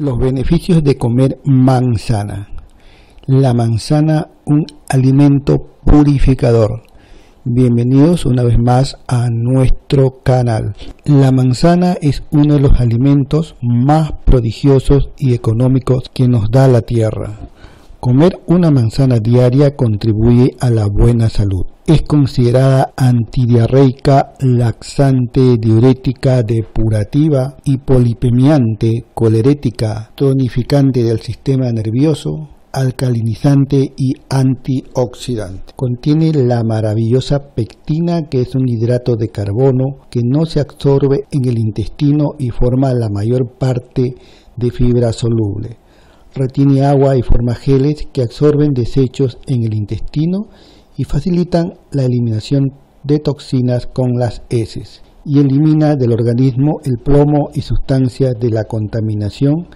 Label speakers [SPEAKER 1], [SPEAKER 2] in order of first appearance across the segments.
[SPEAKER 1] Los beneficios de comer manzana. La manzana, un alimento purificador. Bienvenidos una vez más a nuestro canal. La manzana es uno de los alimentos más prodigiosos y económicos que nos da la tierra. Comer una manzana diaria contribuye a la buena salud. Es considerada antidiarreica, laxante, diurética, depurativa, hipolipemiante, colerética, tonificante del sistema nervioso, alcalinizante y antioxidante. Contiene la maravillosa pectina que es un hidrato de carbono que no se absorbe en el intestino y forma la mayor parte de fibra soluble retiene agua y forma geles que absorben desechos en el intestino y facilitan la eliminación de toxinas con las heces y elimina del organismo el plomo y sustancias de la contaminación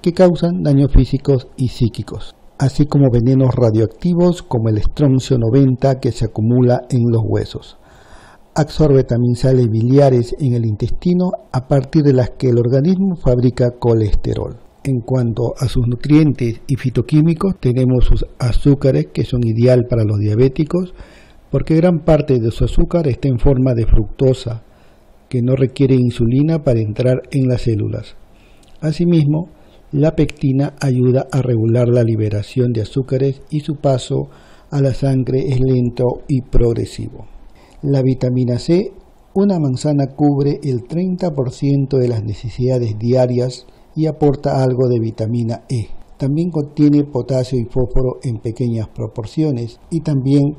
[SPEAKER 1] que causan daños físicos y psíquicos, así como venenos radioactivos como el estroncio 90 que se acumula en los huesos. Absorbe también sales biliares en el intestino a partir de las que el organismo fabrica colesterol. En cuanto a sus nutrientes y fitoquímicos, tenemos sus azúcares que son ideal para los diabéticos porque gran parte de su azúcar está en forma de fructosa que no requiere insulina para entrar en las células. Asimismo, la pectina ayuda a regular la liberación de azúcares y su paso a la sangre es lento y progresivo. La vitamina C, una manzana cubre el 30% de las necesidades diarias y aporta algo de vitamina E. También contiene potasio y fósforo en pequeñas proporciones y también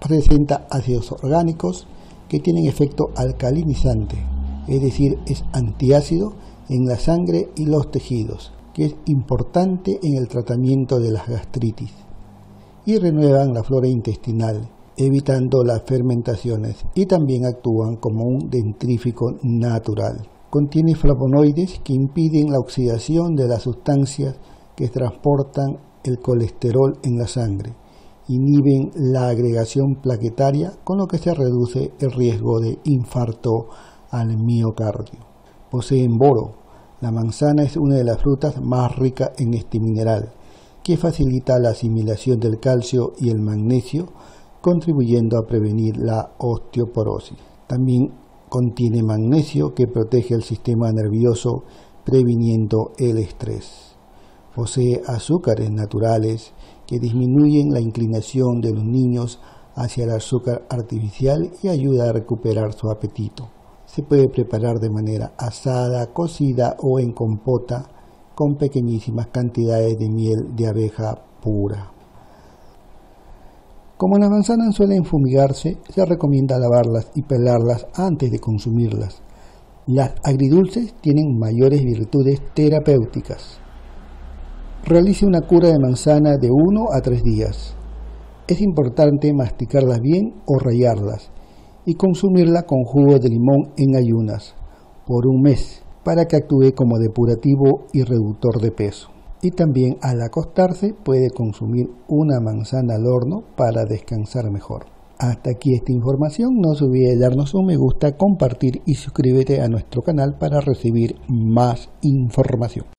[SPEAKER 1] presenta ácidos orgánicos que tienen efecto alcalinizante, es decir, es antiácido en la sangre y los tejidos, que es importante en el tratamiento de las gastritis, y renuevan la flora intestinal, evitando las fermentaciones, y también actúan como un dentrífico natural. Contiene flavonoides que impiden la oxidación de las sustancias que transportan el colesterol en la sangre, inhiben la agregación plaquetaria, con lo que se reduce el riesgo de infarto al miocardio. Poseen boro. La manzana es una de las frutas más ricas en este mineral, que facilita la asimilación del calcio y el magnesio, contribuyendo a prevenir la osteoporosis. También Contiene magnesio que protege el sistema nervioso previniendo el estrés. Posee azúcares naturales que disminuyen la inclinación de los niños hacia el azúcar artificial y ayuda a recuperar su apetito. Se puede preparar de manera asada, cocida o en compota con pequeñísimas cantidades de miel de abeja pura. Como las manzanas suelen fumigarse, se recomienda lavarlas y pelarlas antes de consumirlas. Las agridulces tienen mayores virtudes terapéuticas. Realice una cura de manzana de 1 a 3 días. Es importante masticarlas bien o rayarlas y consumirla con jugo de limón en ayunas por un mes para que actúe como depurativo y reductor de peso y también al acostarse puede consumir una manzana al horno para descansar mejor. Hasta aquí esta información, no se olvide darnos un me gusta, compartir y suscríbete a nuestro canal para recibir más información.